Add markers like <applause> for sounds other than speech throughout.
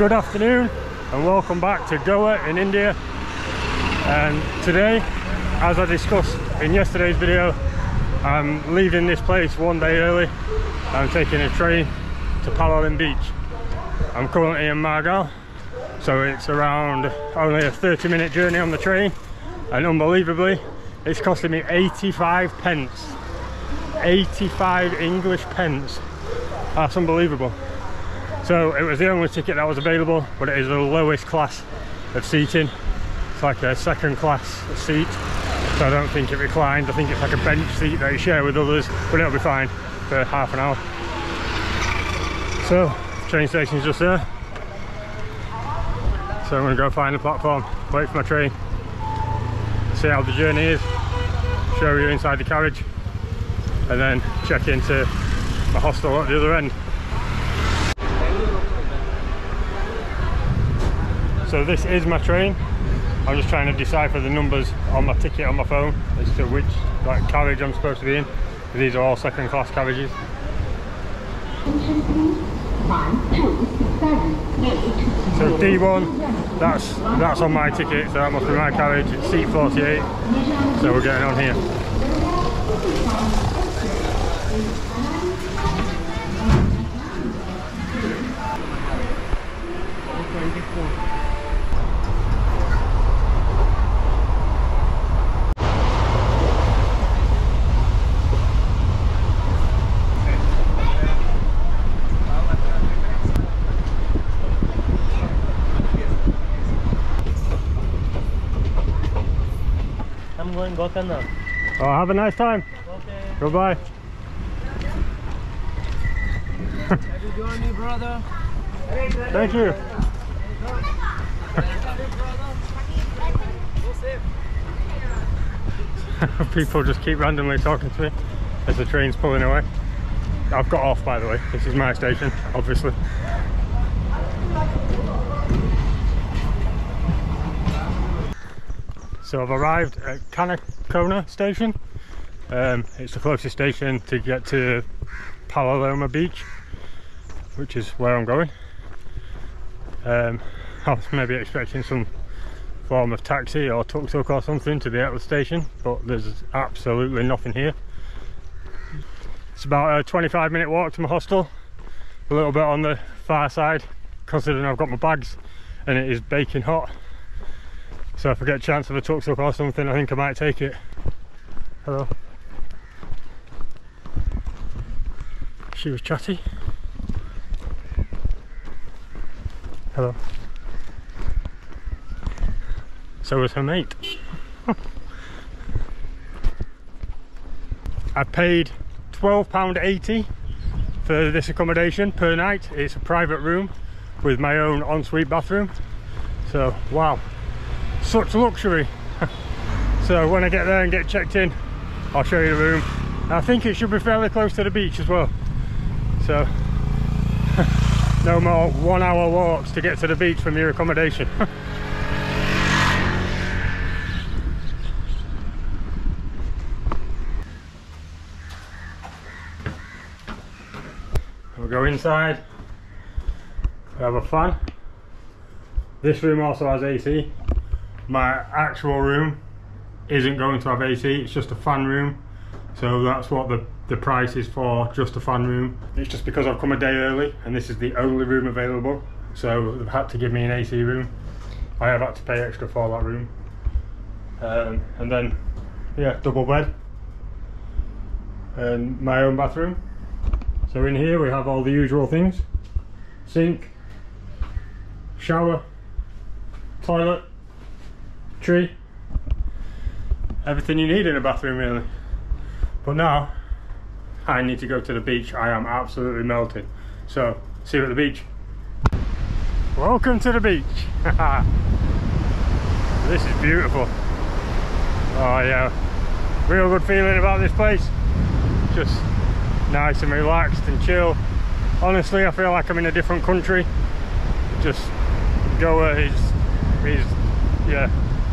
Good afternoon and welcome back to Goa in India. And today as I discussed in yesterday's video I'm leaving this place one day early. I'm taking a train to Palolem Beach. I'm currently in Margao so it's around only a 30 minute journey on the train and unbelievably it's costing me 85 pence. 85 English pence. That's unbelievable so it was the only ticket that was available but it is the lowest class of seating. It's like a second class seat so I don't think it reclines I think it's like a bench seat that you share with others but it'll be fine for half an hour. So train station's just there. So I'm to go find the platform wait for my train see how the journey is show you inside the carriage and then check into my hostel at the other end so this is my train. I'm just trying to decipher the numbers on my ticket on my phone as to which like carriage I'm supposed to be in. These are all second class carriages. So D1 that's that's on my ticket so that must be my carriage. It's seat 48 so we're getting on here I'm going Gokarna. oh have a nice time Okay. goodbye Happy journey, brother. thank you <laughs> people just keep randomly talking to me as the train's pulling away I've got off by the way this is my station obviously so I've arrived at Canacona station. Um, it's the closest station to get to Palolem beach which is where I'm going. Um, <laughs> I was maybe expecting some form of taxi or tuk-tuk or something to be at the station but there's absolutely nothing here. It's about a 25 minute walk to my hostel a little bit on the far side considering I've got my bags and it is baking hot so if I get a chance of a tuk-tuk or something I think I might take it hello she was chatty hello so was her mate. <laughs> I paid £12.80 for this accommodation per night. It's a private room with my own ensuite bathroom. So, wow, such luxury. <laughs> so when I get there and get checked in, I'll show you the room. I think it should be fairly close to the beach as well. So, <laughs> no more one hour walks to get to the beach from your accommodation. <laughs> We'll go inside. We have a fan. This room also has AC. My actual room isn't going to have AC, it's just a fan room. So that's what the, the price is for, just a fan room. It's just because I've come a day early and this is the only room available. So they've had to give me an AC room. I have had to pay extra for that room. Um, and then, yeah, double bed. And my own bathroom. So in here we have all the usual things. Sink, shower, toilet, tree. Everything you need in a bathroom really. But now, I need to go to the beach. I am absolutely melted. So, see you at the beach. Welcome to the beach. <laughs> this is beautiful. Oh yeah, real good feeling about this place. Just nice and relaxed and chill. Honestly, I feel like I'm in a different country. Just Goa is, is yeah,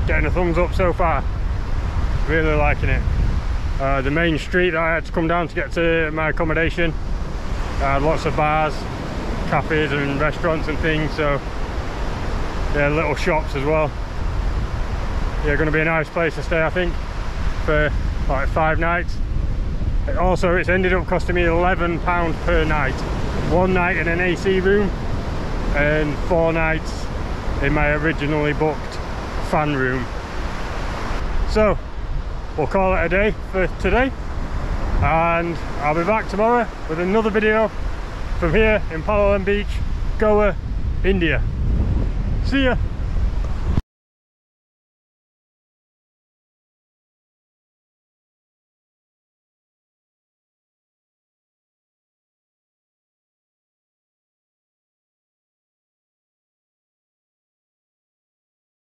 getting a thumbs up so far. Really liking it. Uh, the main street that I had to come down to get to my accommodation. Had lots of bars, cafes and restaurants and things so yeah little shops as well yeah going to be a nice place to stay I think for like five nights also it's ended up costing me 11 pound per night one night in an AC room and four nights in my originally booked fan room so we'll call it a day for today and I'll be back tomorrow with another video from here in Palolem Beach, Goa, India. See ya!